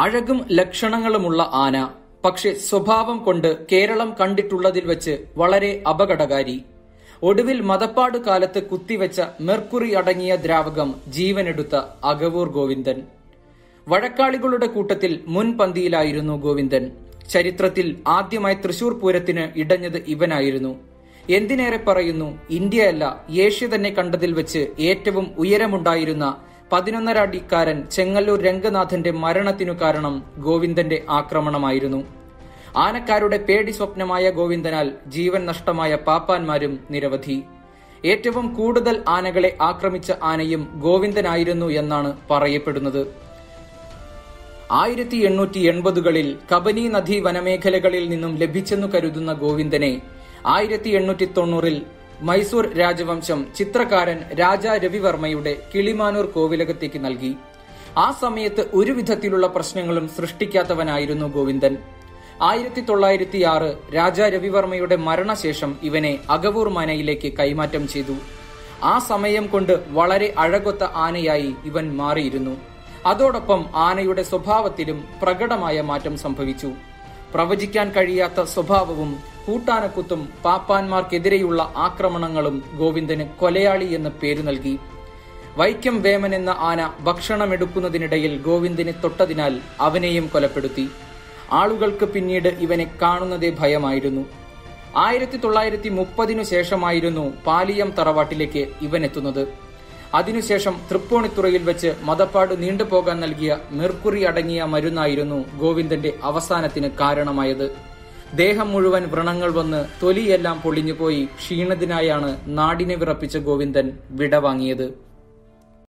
അഴകും ലക്ഷണങ്ങളുമുള്ള ആന പക്ഷെ സ്വഭാവം കൊണ്ട് കേരളം കണ്ടിട്ടുള്ളതിൽ വെച്ച് വളരെ അപകടകാരി. ഒടുവിൽ മതപ്പാട് കാലത്ത് കുത്തിവെച്ച മെർക്കുറി അടങ്ങിയ ദ്രാവകം ജീവനെടുത്ത അകവൂർ ഗോവിന്ദൻ. വഴക്കാളികളുടെ കൂട്ടത്തിൽ മുൻപന്തിയിലായിരുന്നു ഗോവിന്ദൻ. ചരിത്രത്തിൽ ആദ്യമായി തൃശൂർ പൂരത്തിന് ഇടഞ്ഞത് ഇവനായിരുന്നു. എന്തിനേറെ പറയുന്നു ഇന്ത്യയല്ല ഏഷ്യ തന്നെ കണ്ടതിൽ വെച്ച് ഏറ്റവും ഉയരമുണ്ടായിരുന്ന പതിനൊന്നര അടിക്കാരൻ ചെങ്ങല്ലൂർ രംഗനാഥന്റെ മരണത്തിനു കാരണം ഗോവിന്ദന്റെ ആക്രമണമായിരുന്നു. ആനക്കാരുടെ പേടി സ്വപ്നമായ ഗോവിന്ദനാൽ ജീവൻ നഷ്ടമായ പാപ്പാന്മാരും നിരവധി. ഏറ്റവും കൂടുതൽ ആനകളെ ആക്രമിച്ച ആനയും ഗോവിന്ദനായിരുന്നു എന്നാണ് പറയപ്പെടുന്നത്. ആയിരത്തി എണ്ണൂറ്റി എൺപതുകളിൽ കബനി നദീ വനമേഖലകളിൽ നിന്നും ലഭിച്ചെന്നു കരുതുന്ന ഗോവിന്ദനെ ആയിരത്തി എണ്ണൂറ്റി തൊണ്ണൂറിൽ മൈസൂർ രാജവംശം ചിത്രകാരൻ രാജാ രവിവർമ്മയുടെ കിളിമാനൂർ കോവിലകത്തേക്ക് നൽകി. ആ സമയത്ത് ഒരു വിധത്തിലുള്ള പ്രശ്നങ്ങളും സൃഷ്ടിക്കാത്തവനായിരുന്നു ഗോവിന്ദൻ. ആയിരത്തി തൊള്ളായിരത്തി ആറ് രാജാ രവിവർമ്മയുടെ മരണശേഷം ഇവനെ അഗവൂർ മനയിലേക്ക് കൈമാറ്റം ചെയ്തു. ആ സമയം കൊണ്ട് വളരെ അഴകൊത്ത ആനയായി ഇവൻ മാറിയിരുന്നു. അതോടൊപ്പം ആനയുടെ സ്വഭാവത്തിലും പ്രകടമായ മാറ്റം സംഭവിച്ചു. പ്രവചിക്കാൻ കഴിയാത്ത സ്വഭാവവും കൂട്ടാനക്കുത്തും പാപ്പാന്മാർക്കെതിരെയുള്ള ആക്രമണങ്ങളും ഗോവിന്ദന് കൊലയാളി എന്ന് പേര് നൽകി. വൈക്കം വേമൻ എന്ന ആന ഭക്ഷണമെടുക്കുന്നതിനിടയിൽ ഗോവിന്ദനെ തൊട്ടതിനാൽ അവനെയും കൊലപ്പെടുത്തി. ആളുകൾക്ക് പിന്നീട് ഇവനെ കാണുന്നതേ ഭയമായിരുന്നു. ആയിരത്തി തൊള്ളായിരത്തി മുപ്പതിനു ശേഷമായിരുന്നു പാലിയം തറവാട്ടിലേക്ക് ഇവൻ എത്തുന്നത് അതിനുശേഷം തൃപ്പൂണിത്തുറയിൽ വെച്ച് മതപ്പാട് നീണ്ടുപോകാൻ നൽകിയ മെർക്കുറി അടങ്ങിയ മരുന്നായിരുന്നു ഗോവിന്ദന്റെ അവസാനത്തിന് കാരണമായത്. ദേഹം മുഴുവൻ വ്രണങ്ങൾ വന്ന് തൊലിയെല്ലാം പൊളിഞ്ഞുപോയി ക്ഷീണതിനായാണ് നാടിനെ വിറപ്പിച്ച ഗോവിന്ദൻ വിടവാങ്ങിയത്